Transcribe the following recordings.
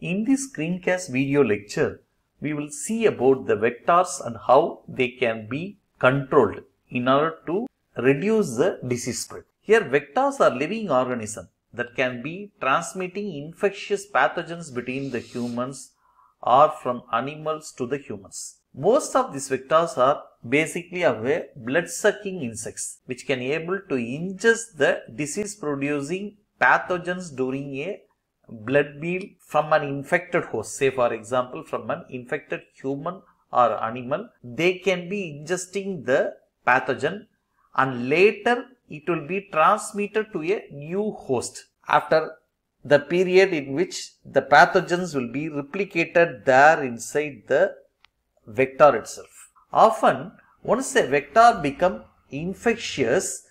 In this screencast video lecture, we will see about the vectors and how they can be controlled in order to reduce the disease spread. Here vectors are living organisms that can be transmitting infectious pathogens between the humans or from animals to the humans. Most of these vectors are basically a blood sucking insects which can able to ingest the disease producing pathogens during a blood meal from an infected host say for example from an infected human or animal they can be ingesting the pathogen and later it will be transmitted to a new host after the period in which the pathogens will be replicated there inside the vector itself. Often once a vector become infectious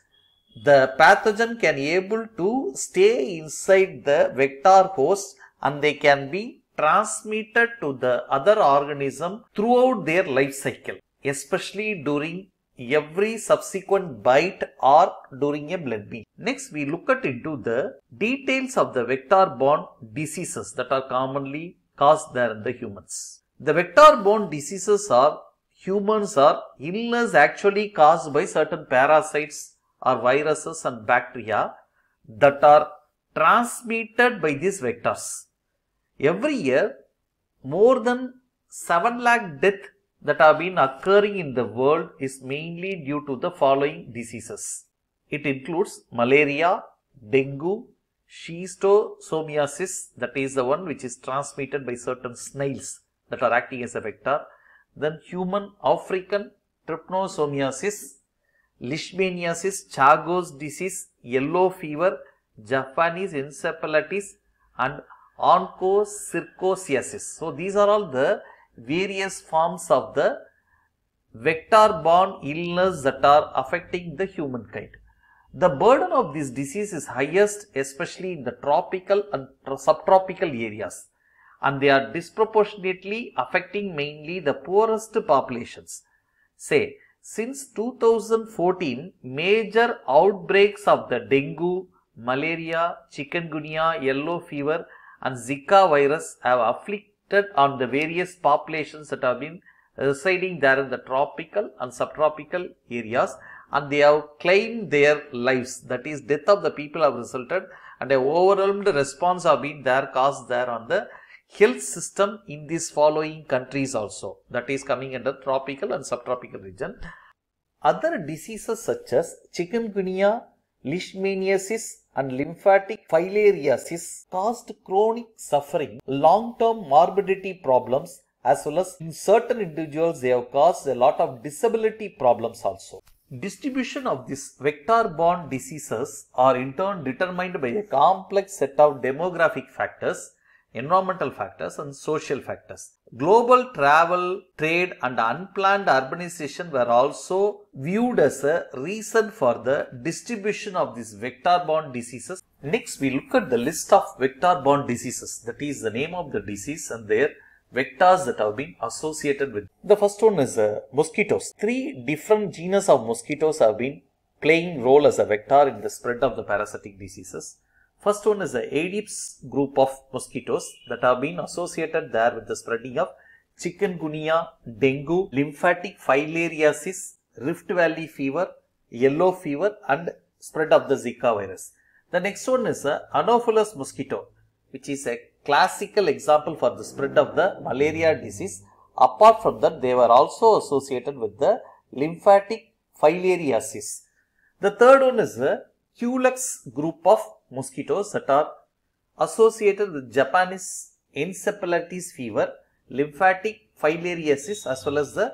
the pathogen can able to stay inside the vector host and they can be transmitted to the other organism throughout their life cycle especially during every subsequent bite or during a blood meal. Next we look at into the details of the vector borne diseases that are commonly caused there in the humans. The vector borne diseases are humans are illness actually caused by certain parasites or viruses and bacteria that are transmitted by these vectors. Every year, more than 7 lakh deaths that have been occurring in the world is mainly due to the following diseases. It includes malaria, dengue, schistosomiasis that is the one which is transmitted by certain snails that are acting as a vector. Then human African trypanosomiasis, leishmaniasis, Chagas disease, yellow fever, Japanese encephalitis and onchocerciasis. So, these are all the various forms of the vector-borne illness that are affecting the humankind. The burden of this disease is highest especially in the tropical and subtropical areas and they are disproportionately affecting mainly the poorest populations. Say, since 2014, major outbreaks of the dengue, malaria, chikungunya, yellow fever and Zika virus have afflicted on the various populations that have been residing there in the tropical and subtropical areas and they have claimed their lives. That is death of the people have resulted and a overwhelmed response have been there caused there on the health system in these following countries also that is coming under tropical and subtropical region. Other diseases such as chikungunya, leishmaniasis and lymphatic filariasis caused chronic suffering, long-term morbidity problems as well as in certain individuals they have caused a lot of disability problems also. Distribution of these vector-borne diseases are in turn determined by a complex set of demographic factors environmental factors and social factors. Global travel, trade and unplanned urbanization were also viewed as a reason for the distribution of these vector-borne diseases. Next, we look at the list of vector-borne diseases. That is the name of the disease and their vectors that have been associated with. The first one is uh, mosquitoes. Three different genus of mosquitoes have been playing role as a vector in the spread of the parasitic diseases. First one is the Aedes group of mosquitoes that have been associated there with the spreading of chikungunya, dengue, lymphatic filariasis, Rift Valley fever, yellow fever and spread of the Zika virus. The next one is the Anopheles mosquito which is a classical example for the spread of the malaria disease. Apart from that, they were also associated with the lymphatic filariasis. The third one is the Culex group of mosquitoes that are associated with Japanese encephalitis fever, lymphatic filariasis as well as the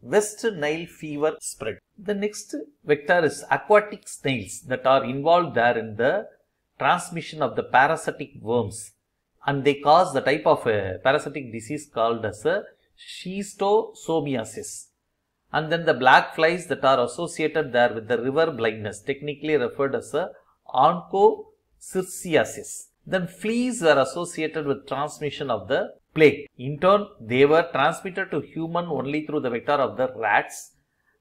West Nile fever spread. The next vector is aquatic snails that are involved there in the transmission of the parasitic worms and they cause the type of a parasitic disease called as a schistosomiasis. And then the black flies that are associated there with the river blindness technically referred as uh, a onco cirrhosis. Then fleas were associated with transmission of the plague. In turn, they were transmitted to human only through the vector of the rats.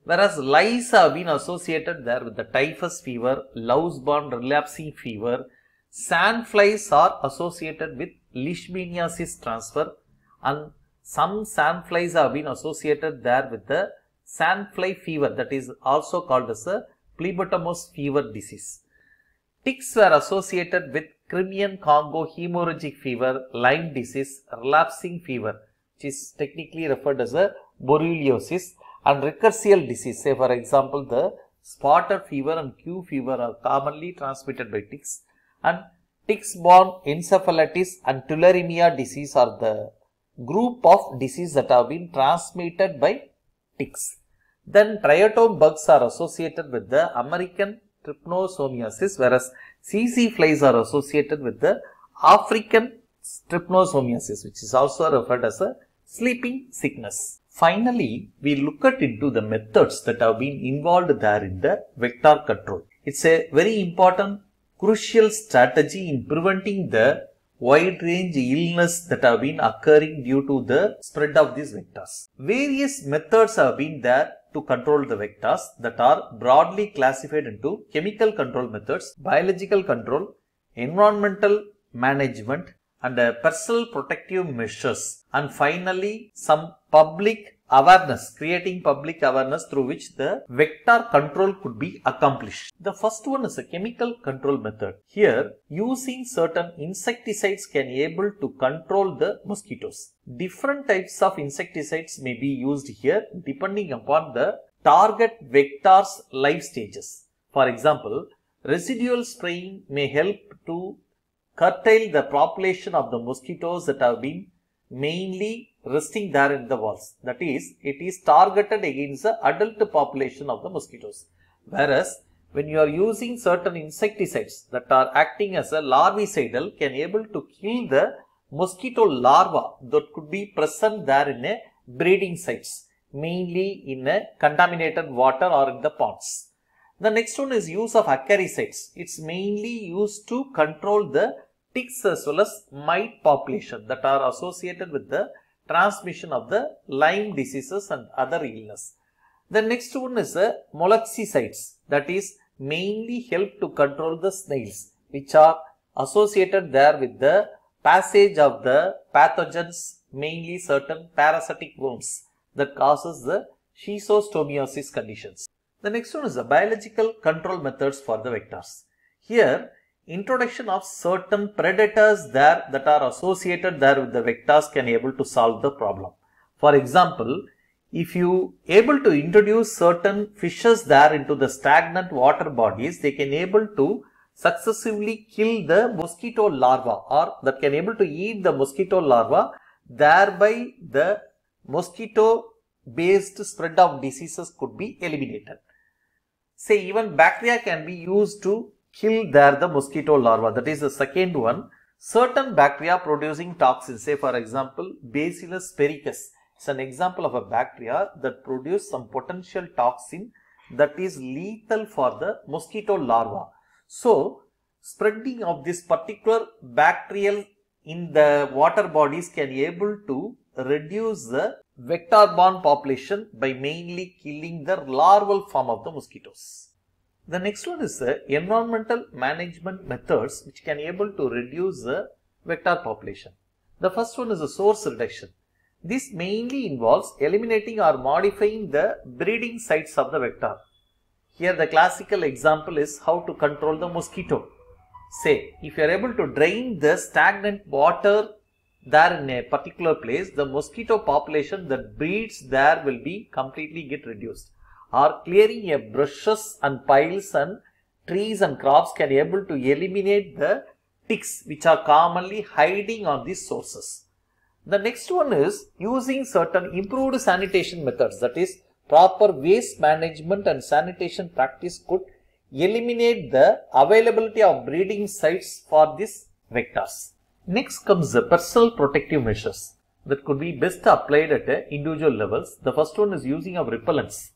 Whereas lice have been associated there with the typhus fever, louse-borne relapsing fever. Sandflies are associated with leishmaniasis transfer and some sandflies have been associated there with the sandfly fever that is also called as a phlebotomus fever disease. Ticks were associated with Crimean Congo hemorrhagic fever, Lyme disease, relapsing fever which is technically referred as a borreliosis and rickettsial disease say for example the spotted fever and Q fever are commonly transmitted by ticks and tick-borne encephalitis and tularemia disease are the group of disease that have been transmitted by ticks. Then triatom bugs are associated with the American trypanosomiasis whereas tsetse flies are associated with the African trypanosomiasis which is also referred as a sleeping sickness. Finally, we look at into the methods that have been involved there in the vector control. It's a very important crucial strategy in preventing the wide range illness that have been occurring due to the spread of these vectors. Various methods have been there to control the vectors that are broadly classified into chemical control methods, biological control, environmental management and personal protective measures and finally some public awareness, creating public awareness through which the vector control could be accomplished. The first one is a chemical control method. Here, using certain insecticides can able to control the mosquitoes. Different types of insecticides may be used here depending upon the target vector's life stages. For example, residual spraying may help to curtail the population of the mosquitoes that have been mainly resting there in the walls. That is, it is targeted against the adult population of the mosquitoes. Whereas, when you are using certain insecticides that are acting as a larvicidal can able to kill the mosquito larva that could be present there in a breeding sites, mainly in a contaminated water or in the ponds. The next one is use of acaricides. It's mainly used to control the ticks as well as mite population that are associated with the transmission of the Lyme diseases and other illness. The next one is the molluscicides that is mainly help to control the snails which are associated there with the passage of the pathogens mainly certain parasitic worms that causes the schistosomiasis conditions. The next one is the biological control methods for the vectors. Here introduction of certain predators there that are associated there with the vectors can able to solve the problem. For example, if you able to introduce certain fishes there into the stagnant water bodies, they can able to successively kill the mosquito larva or that can able to eat the mosquito larva, thereby the mosquito based spread of diseases could be eliminated. Say even bacteria can be used to kill there the mosquito larva. That is the second one. Certain bacteria producing toxins, say for example, Bacillus sphaericus is an example of a bacteria that produce some potential toxin that is lethal for the mosquito larva. So, spreading of this particular bacterial in the water bodies can be able to reduce the vector-borne population by mainly killing the larval form of the mosquitoes. The next one is the environmental management methods which can able to reduce the vector population. The first one is the source reduction. This mainly involves eliminating or modifying the breeding sites of the vector. Here the classical example is how to control the mosquito. Say, if you are able to drain the stagnant water there in a particular place, the mosquito population that breeds there will be completely get reduced or clearing a brushes and piles and trees and crops can able to eliminate the ticks which are commonly hiding on these sources. The next one is using certain improved sanitation methods that is proper waste management and sanitation practice could eliminate the availability of breeding sites for these vectors. Next comes the personal protective measures that could be best applied at individual levels. The first one is using of repellents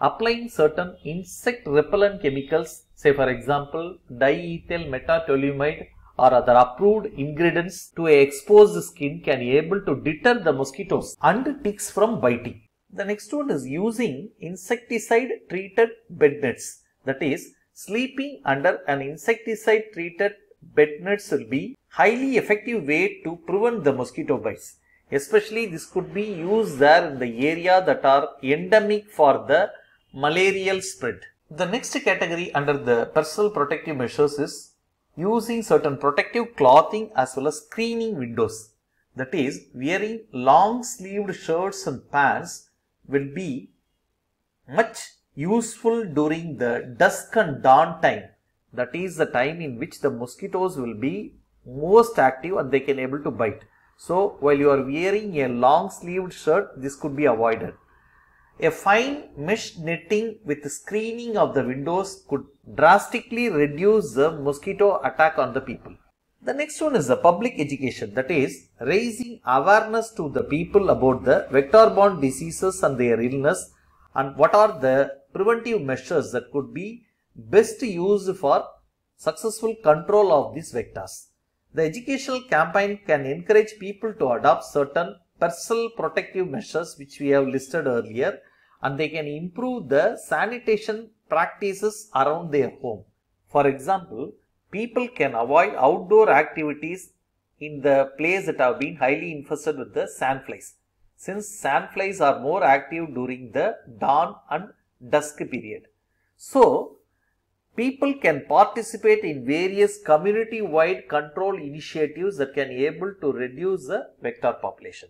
applying certain insect repellent chemicals, say for example diethyl metatoluamide or other approved ingredients to exposed skin can be able to deter the mosquitoes and ticks from biting. The next one is using insecticide treated bed nets that is sleeping under an insecticide treated bed nets will be highly effective way to prevent the mosquito bites. Especially this could be used there in the area that are endemic for the malarial spread. The next category under the personal protective measures is using certain protective clothing as well as screening windows. That is, wearing long sleeved shirts and pants will be much useful during the dusk and dawn time. That is the time in which the mosquitoes will be most active and they can able to bite. So, while you are wearing a long sleeved shirt, this could be avoided. A fine mesh netting with screening of the windows could drastically reduce the mosquito attack on the people. The next one is the public education that is raising awareness to the people about the vector-borne diseases and their illness and what are the preventive measures that could be best used for successful control of these vectors. The educational campaign can encourage people to adopt certain personal protective measures which we have listed earlier and they can improve the sanitation practices around their home. For example, people can avoid outdoor activities in the place that have been highly infested with the sandflies since sandflies are more active during the dawn and dusk period. So, people can participate in various community-wide control initiatives that can able to reduce the vector population.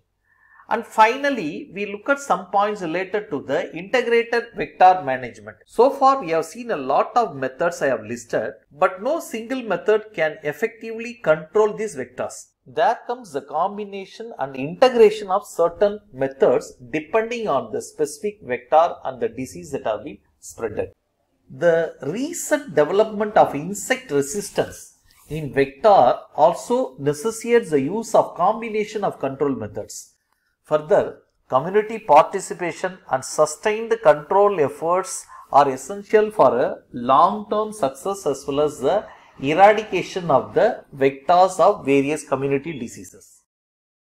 And finally, we look at some points related to the integrated vector management. So far, we have seen a lot of methods I have listed, but no single method can effectively control these vectors. There comes the combination and integration of certain methods depending on the specific vector and the disease that have been spreaded. The recent development of insect resistance in vector also necessitates the use of combination of control methods. Further, community participation and sustained control efforts are essential for a long-term success as well as the eradication of the vectors of various community diseases.